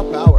Raw